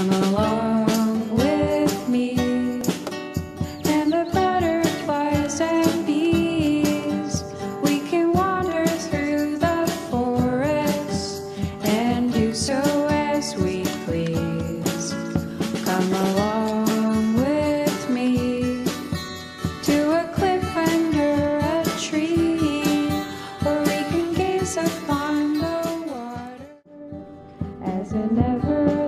Come along with me and the butterflies and bees. We can wander through the forest and do so as we please. Come along with me to a cliff under a tree where we can gaze upon the water as it never.